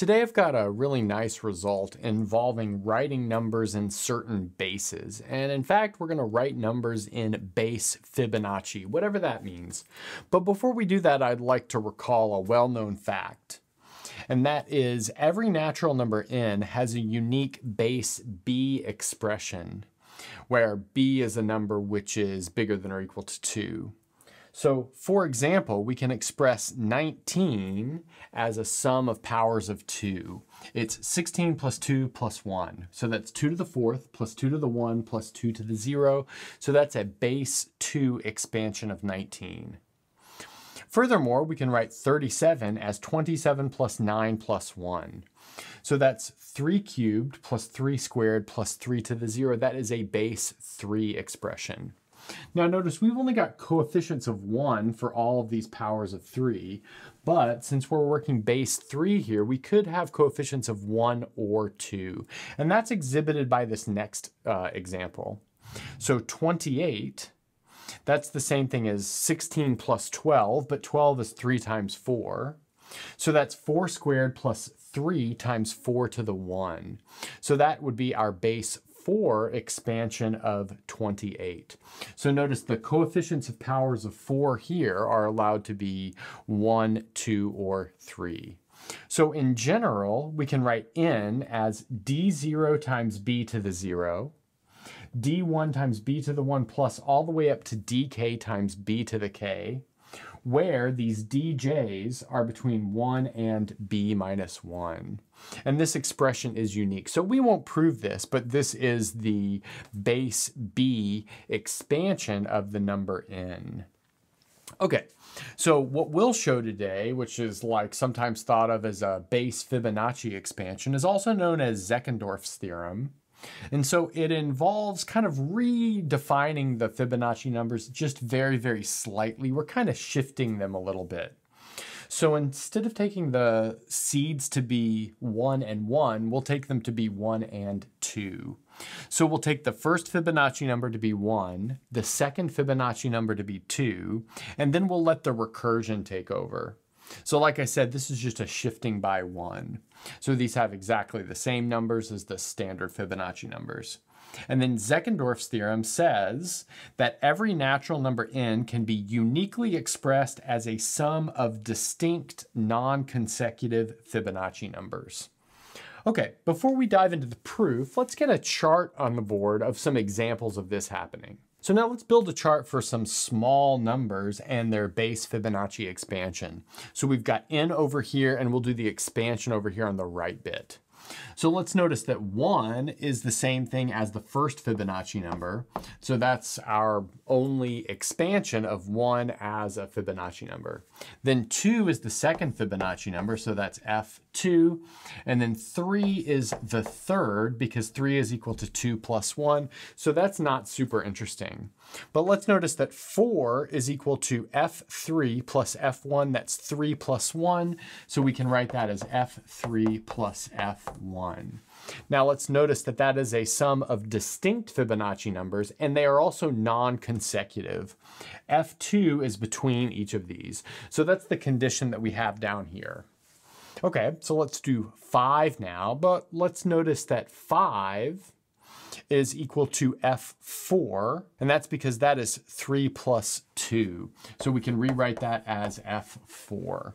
Today I've got a really nice result involving writing numbers in certain bases. And in fact, we're going to write numbers in base Fibonacci, whatever that means. But before we do that, I'd like to recall a well-known fact. And that is every natural number n has a unique base b expression, where b is a number which is bigger than or equal to 2. So for example, we can express 19 as a sum of powers of 2. It's 16 plus 2 plus 1. So that's 2 to the 4th plus 2 to the 1 plus 2 to the 0. So that's a base 2 expansion of 19. Furthermore, we can write 37 as 27 plus 9 plus 1. So that's 3 cubed plus 3 squared plus 3 to the 0. That is a base 3 expression. Now notice we've only got coefficients of 1 for all of these powers of 3, but since we're working base 3 here, we could have coefficients of 1 or 2. And that's exhibited by this next uh, example. So 28, that's the same thing as 16 plus 12, but 12 is 3 times 4. So that's 4 squared plus 3 times 4 to the 1. So that would be our base 4 expansion of 28. So notice the coefficients of powers of 4 here are allowed to be 1, 2, or 3. So in general, we can write n as d0 times b to the 0, d1 times b to the 1 plus all the way up to dk times b to the k, where these dj's are between 1 and b minus 1. And this expression is unique. So we won't prove this, but this is the base b expansion of the number n. Okay, so what we'll show today, which is like sometimes thought of as a base Fibonacci expansion, is also known as Zeckendorf's theorem. And so it involves kind of redefining the Fibonacci numbers just very, very slightly. We're kind of shifting them a little bit. So instead of taking the seeds to be 1 and 1, we'll take them to be 1 and 2. So we'll take the first Fibonacci number to be 1, the second Fibonacci number to be 2, and then we'll let the recursion take over. So like I said, this is just a shifting by one. So these have exactly the same numbers as the standard Fibonacci numbers. And then Zeckendorf's theorem says that every natural number n can be uniquely expressed as a sum of distinct non-consecutive Fibonacci numbers. Okay, before we dive into the proof, let's get a chart on the board of some examples of this happening. So now let's build a chart for some small numbers and their base Fibonacci expansion. So we've got n over here and we'll do the expansion over here on the right bit. So let's notice that 1 is the same thing as the first Fibonacci number. So that's our only expansion of 1 as a Fibonacci number. Then 2 is the second Fibonacci number, so that's F2. And then 3 is the third because 3 is equal to 2 plus 1. So that's not super interesting. But let's notice that 4 is equal to F3 plus F1. That's 3 plus 1. So we can write that as F3 plus F1. Now let's notice that that is a sum of distinct Fibonacci numbers, and they are also non-consecutive. F2 is between each of these. So that's the condition that we have down here. Okay, so let's do 5 now, but let's notice that 5 is equal to F4, and that's because that is 3 plus 2. So we can rewrite that as F4.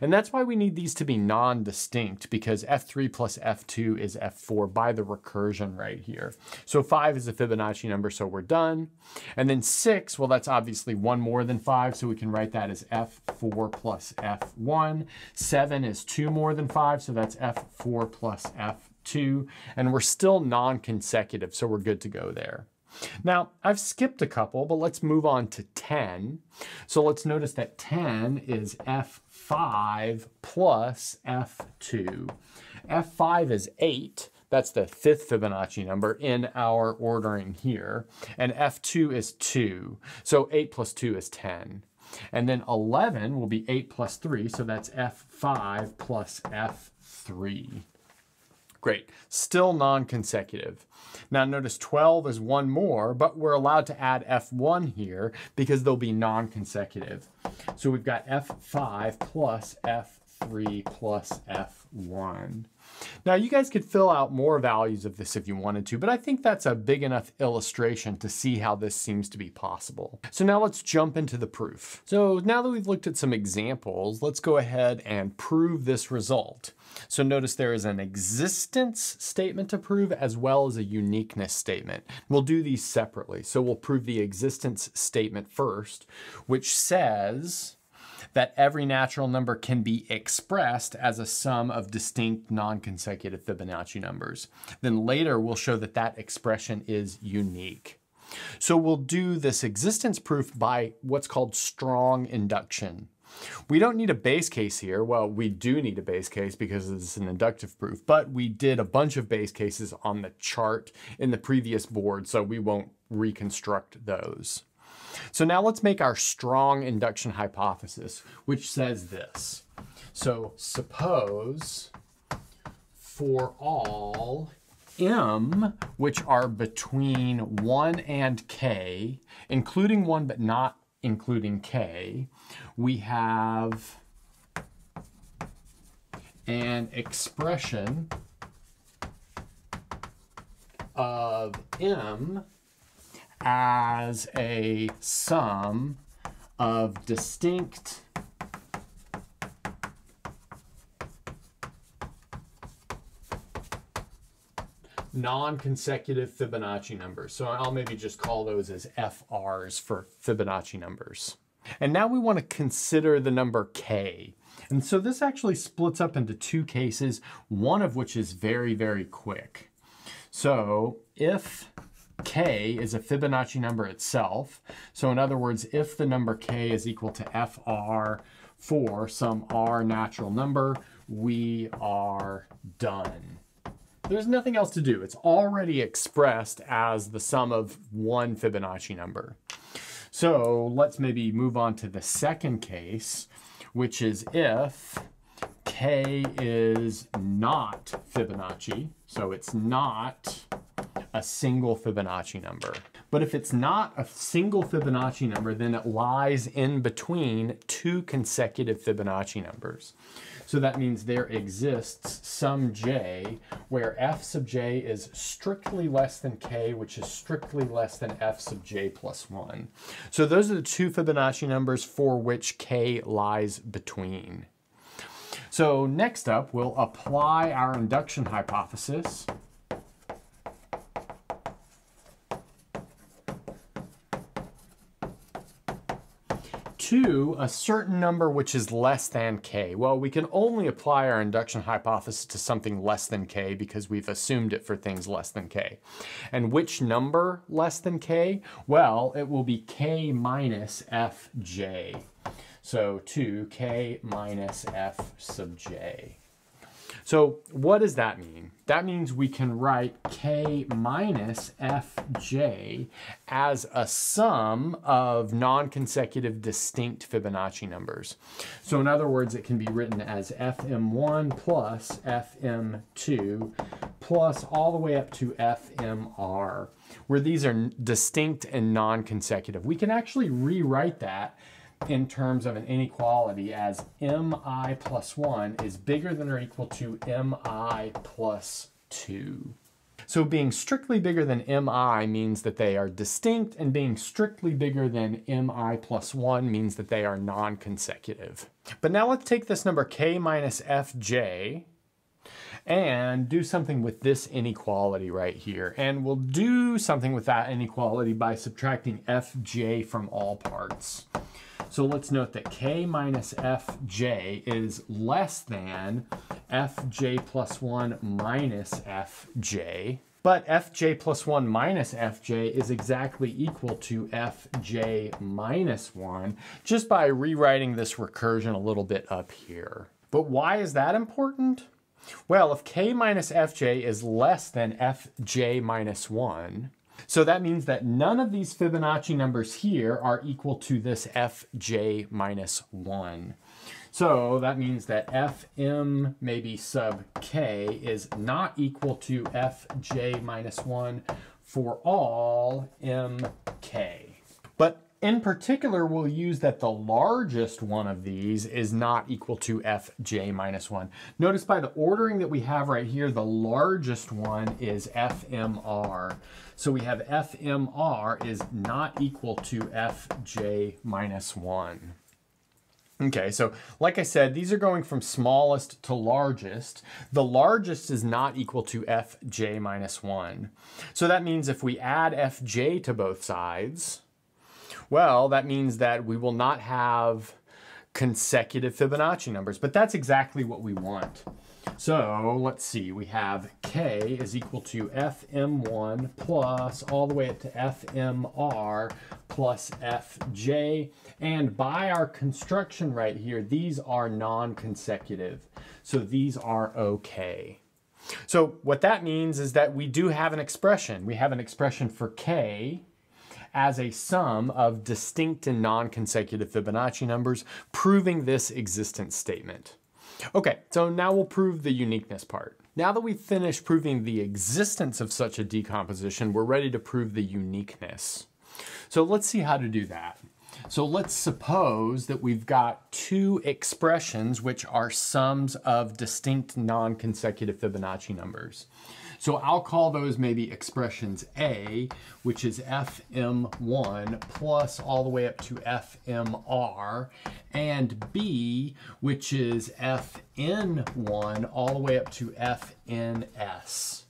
And that's why we need these to be non-distinct because F3 plus F2 is F4 by the recursion right here. So 5 is a Fibonacci number, so we're done. And then 6, well, that's obviously one more than 5, so we can write that as F4 plus F1. 7 is 2 more than 5, so that's F4 plus F2 two, and we're still non-consecutive, so we're good to go there. Now, I've skipped a couple, but let's move on to 10. So let's notice that 10 is F5 plus F2. F5 is 8. That's the fifth Fibonacci number in our ordering here. And F2 is 2. So 8 plus 2 is 10. And then 11 will be 8 plus 3, so that's F5 plus F3. Great, still non-consecutive. Now notice 12 is one more, but we're allowed to add F1 here because they'll be non-consecutive. So we've got F5 plus F3. f3 plus f1. Now you guys could fill out more values of this if you wanted to, but I think that's a big enough illustration to see how this seems to be possible. So now let's jump into the proof. So now that we've looked at some examples, let's go ahead and prove this result. So notice there is an existence statement to prove as well as a uniqueness statement. We'll do these separately. So we'll prove the existence statement first, which says that every natural number can be expressed as a sum of distinct non-consecutive Fibonacci numbers. Then later we'll show that that expression is unique. So we'll do this existence proof by what's called strong induction. We don't need a base case here. Well, we do need a base case because it's an inductive proof, but we did a bunch of base cases on the chart in the previous board, so we won't reconstruct those. So now let's make our strong induction hypothesis, which says this. So suppose for all m, which are between 1 and k, including 1 but not including k, we have an expression of m as a sum of distinct non-consecutive Fibonacci numbers. So I'll maybe just call those as FRs for Fibonacci numbers. And now we want to consider the number k. And so this actually splits up into two cases, one of which is very, very quick. So if k is a Fibonacci number itself, so in other words, if the number k is equal to fr for some r natural number, we are done. There's nothing else to do. It's already expressed as the sum of one Fibonacci number. So let's maybe move on to the second case, which is if k is not Fibonacci, so it's not a single Fibonacci number. But if it's not a single Fibonacci number, then it lies in between two consecutive Fibonacci numbers. So that means there exists some j where f sub j is strictly less than k, which is strictly less than f sub j plus 1. So those are the two Fibonacci numbers for which k lies between. So next up, we'll apply our induction hypothesis to a certain number which is less than k. Well, we can only apply our induction hypothesis to something less than k because we've assumed it for things less than k. And which number less than k? Well, it will be k minus fj. So 2k minus f sub j. So what does that mean? That means we can write k minus fj as a sum of non-consecutive distinct Fibonacci numbers. So in other words, it can be written as fm1 plus fm2 plus all the way up to fmr, where these are distinct and non-consecutive. We can actually rewrite that in terms of an inequality as mi plus 1 is bigger than or equal to mi plus 2. So being strictly bigger than mi means that they are distinct, and being strictly bigger than mi plus 1 means that they are non-consecutive. But now let's take this number k minus fj and do something with this inequality right here. And we'll do something with that inequality by subtracting fj from all parts. So let's note that k minus fj is less than fj plus 1 minus fj. But fj plus 1 minus fj is exactly equal to fj minus 1 just by rewriting this recursion a little bit up here. But why is that important? Well, if k minus fj is less than fj minus 1, so that means that none of these Fibonacci numbers here are equal to this fj minus 1. So that means that fm maybe sub k is not equal to fj minus 1 for all mk. But in particular, we'll use that the largest one of these is not equal to fj minus 1. Notice by the ordering that we have right here, the largest one is fmr. So we have fmr is not equal to fj minus 1. Okay, so like I said, these are going from smallest to largest. The largest is not equal to fj minus 1. So that means if we add fj to both sides, well, that means that we will not have consecutive Fibonacci numbers, but that's exactly what we want. So let's see, we have K is equal to FM1 plus all the way up to FMR plus FJ. And by our construction right here, these are non-consecutive. So these are okay. So what that means is that we do have an expression. We have an expression for K as a sum of distinct and non-consecutive Fibonacci numbers, proving this existence statement. Okay, so now we'll prove the uniqueness part. Now that we've finished proving the existence of such a decomposition, we're ready to prove the uniqueness. So let's see how to do that. So let's suppose that we've got two expressions which are sums of distinct non-consecutive Fibonacci numbers. So I'll call those maybe expressions A, which is FM1 plus all the way up to FMR, and B, which is FN1 all the way up to FNS.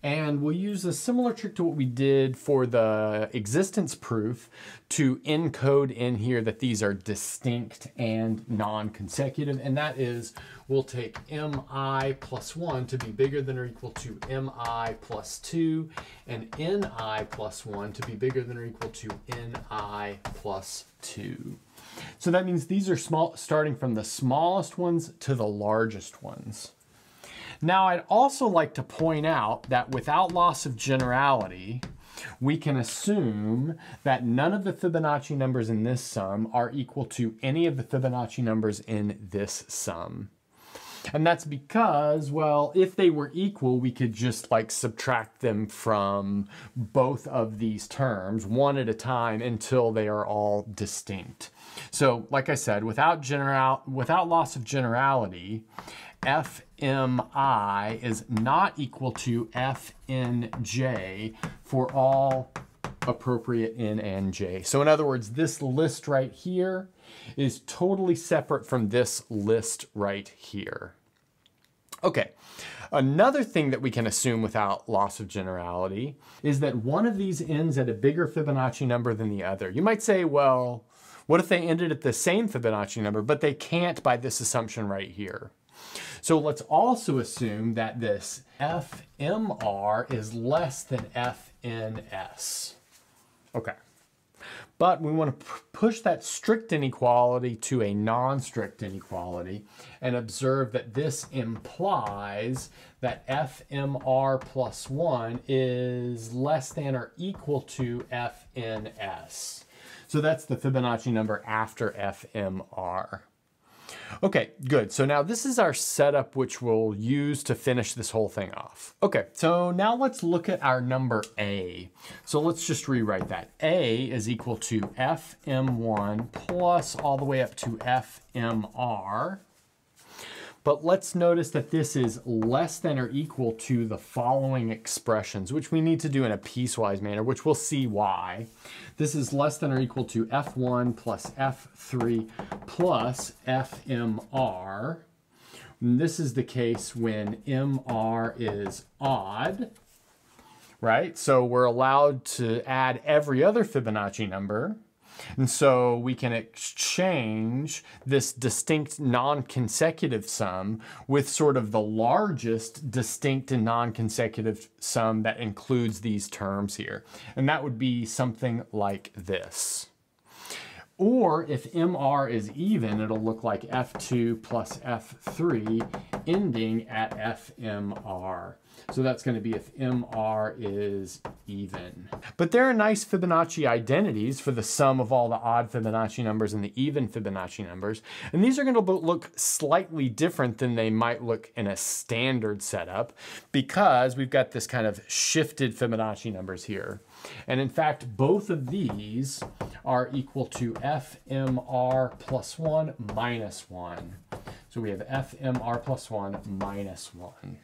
And we'll use a similar trick to what we did for the existence proof to encode in here that these are distinct and non-consecutive. And that is, we'll take mi plus 1 to be bigger than or equal to mi plus 2, and ni plus 1 to be bigger than or equal to ni plus 2. So that means these are small, starting from the smallest ones to the largest ones. Now, I'd also like to point out that without loss of generality, we can assume that none of the Fibonacci numbers in this sum are equal to any of the Fibonacci numbers in this sum. And that's because, well, if they were equal, we could just like subtract them from both of these terms one at a time until they are all distinct. So like I said, without, general, without loss of generality, fmi is not equal to fnj for all appropriate n and j. So in other words, this list right here is totally separate from this list right here. Okay, another thing that we can assume without loss of generality is that one of these ends at a bigger Fibonacci number than the other. You might say, well, what if they ended at the same Fibonacci number, but they can't by this assumption right here. So let's also assume that this FMR is less than FNS. Okay. But we want to push that strict inequality to a non-strict inequality and observe that this implies that FMR plus 1 is less than or equal to FNS. So that's the Fibonacci number after FMR. Okay, good. So now this is our setup which we'll use to finish this whole thing off. Okay, so now let's look at our number A. So let's just rewrite that. A is equal to fm1 plus all the way up to fmr but let's notice that this is less than or equal to the following expressions, which we need to do in a piecewise manner, which we'll see why. This is less than or equal to F1 plus F3 plus FMR. And this is the case when MR is odd, right? So we're allowed to add every other Fibonacci number and so we can exchange this distinct non-consecutive sum with sort of the largest distinct and non-consecutive sum that includes these terms here. And that would be something like this. Or if MR is even, it'll look like F2 plus F3 ending at FMR. So that's going to be if MR is even. But there are nice Fibonacci identities for the sum of all the odd Fibonacci numbers and the even Fibonacci numbers. And these are going to look slightly different than they might look in a standard setup because we've got this kind of shifted Fibonacci numbers here. And in fact, both of these are equal to FMR plus 1 minus 1. So we have FMR plus 1 minus 1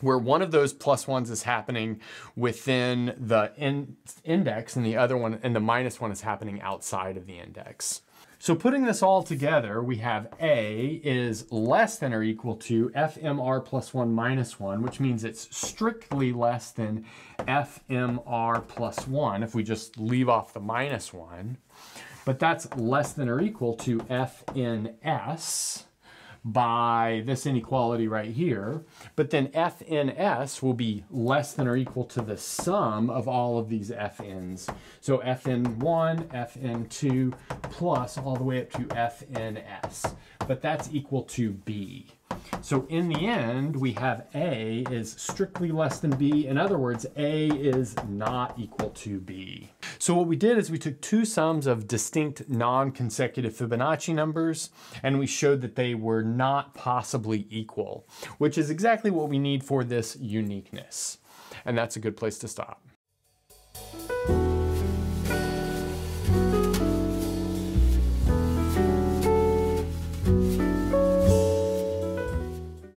where one of those plus ones is happening within the in index and the other one and the minus one is happening outside of the index. So putting this all together, we have A is less than or equal to FMR plus 1 minus 1, which means it's strictly less than FMR plus 1 if we just leave off the minus 1. But that's less than or equal to FNS by this inequality right here. But then FNS will be less than or equal to the sum of all of these FNs. So FN1, FN2, plus all the way up to FNS. But that's equal to B. So in the end, we have A is strictly less than B. In other words, A is not equal to B. So what we did is we took two sums of distinct non-consecutive Fibonacci numbers and we showed that they were not possibly equal, which is exactly what we need for this uniqueness. And that's a good place to stop.